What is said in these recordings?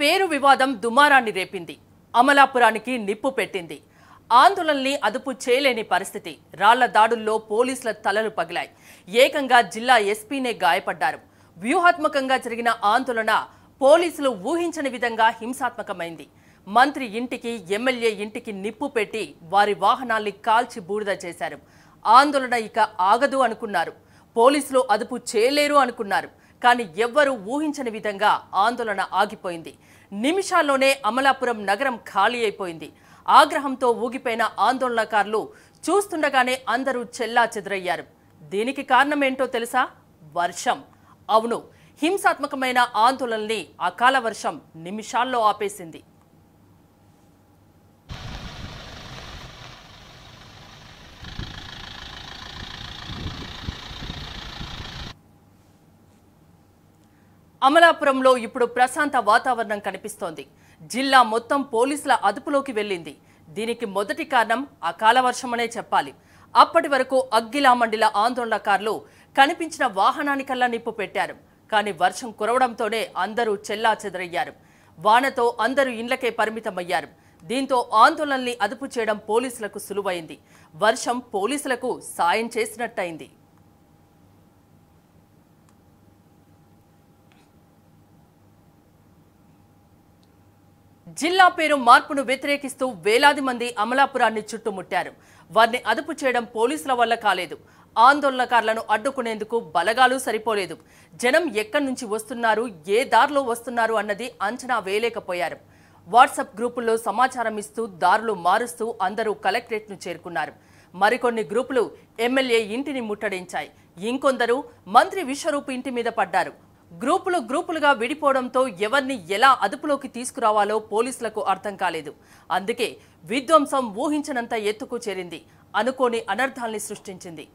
పేరు వివాదం దుమారాన్ని రేపింది. అమలాపురానికి నిప్పు పెట్టింది. ఆందోళనల్ని అదుపు చేయలేని పరిస్థితి. రాళ్ళ దాడుల్లో పోలీసుల తలలు పగిలాయి. ఏకంగా జిల్లా ఎస్పీనే గాయపడ్డారు. వ్యూహాత్మకంగా జరిగిన ఆందోళన పోలీసులు ఊహించని విధంగా హింసాత్మకమైంది. మంత్రి ఇంటికి ఎమ్మెల్యే ఇంటికి నిప్పు పెట్టి వారి వాహనాల్ని కాల్చి బూడిద చేశారు. ఆందోళన ఇక ఆగదు అనుకున్నారు. పోలీసులు అదుపు చేయలేరు అనుకున్నారు. కానీ ఎవ్వరూ ఊహించని విధంగా ఆందోళన ఆగిపోయింది. నిమిషాల్లోనే అమలాపురం నగరం ఖాళీ అయిపోయింది. ఆగ్రహంతో ఊగిపోయిన ఆందోళనకారులు చూస్తుండగానే అందరూ చెల్లా చెదురయ్యారు. దీనికి కారణమేంటో తెలుసా? వర్షం. అవును హింసాత్మకమైన ఆందోళనని అకాల వర్షం నిమిషాల్లో ఆపేసింది. అమలాపురంలో ఇప్పుడు ప్రశాంత వాతావరణం కనిపిస్తోంది. జిల్లా మొత్తం పోలీసుల అదుపులోకి వెళ్ళింది. దీనికి మొదటి కారణం అకాల వర్షమనే చెప్పాలి. అప్పటి వరకు అగ్గిలా మండిల ఆందోళనకారులు కనిపించిన వాహనానికల్లా నిప్పు పెట్టారు. కానీ వర్షం కురవడంతోనే అందరూ చెల్లా చెదరయ్యారు. వానతో అందరూ ఇండ్లకే పరిమితమయ్యారు. దీంతో ఆందోళనల్ని అదుపు చేయడం పోలీసులకు సులువైంది. వర్షం పోలీసులకు సాయం చేసినట్టయింది. జిల్లా పేరు మార్పును వ్యతిరేకిస్తూ వేలాది మంది అమలాపురాన్ని చుట్టుముట్టారు. వారిని అదుపు చేయడం పోలీసుల వల్ల కాలేదు. ఆందోళనకారులను అడ్డుకునేందుకు బలగాలు సరిపోలేదు. జనం ఎక్కడి నుంచి వస్తున్నారు ఏ దారిలో వస్తున్నారు అన్నది అంచనా వేయలేకపోయారు. వాట్సాప్ గ్రూపుల్లో సమాచారం ఇస్తూ దారులు మారుస్తూ అందరూ కలెక్టరేట్ను చేరుకున్నారు. మరికొన్ని గ్రూపులు ఎమ్మెల్యే ఇంటిని ముట్టడించాయి. ఇంకొందరు మంత్రి విశ్వరూప్ ఇంటి మీద పడ్డారు. గ్రూపులు గ్రూపులుగా విడిపోవడంతో ఎవరిని ఎలా అదుపులోకి తీసుకురావాలో పోలీసులకు అర్థం కాలేదు. అందుకే విధ్వంసం ఊహించనంత ఎత్తుకు చేరింది. అనుకోని అనర్థాల్ని సృష్టించింది.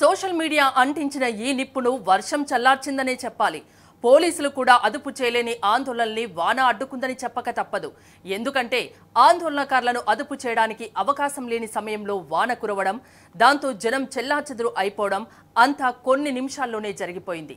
సోషల్ మీడియా అంటించిన ఈ నిప్పును వర్షం చల్లార్చిందనే చెప్పాలి. పోలీసులు కూడా అదుపు చేయలేని ఆందోళనల్ని వాన అడ్డుకుందని చెప్పక తప్పదు. ఎందుకంటే ఆందోళనకారులను అదుపు చేయడానికి అవకాశం లేని సమయంలో వాన కురవడం దాంతో జనం చెల్లాచెదురు అయిపోవడం అంతా కొన్ని నిమిషాల్లోనే జరిగిపోయింది.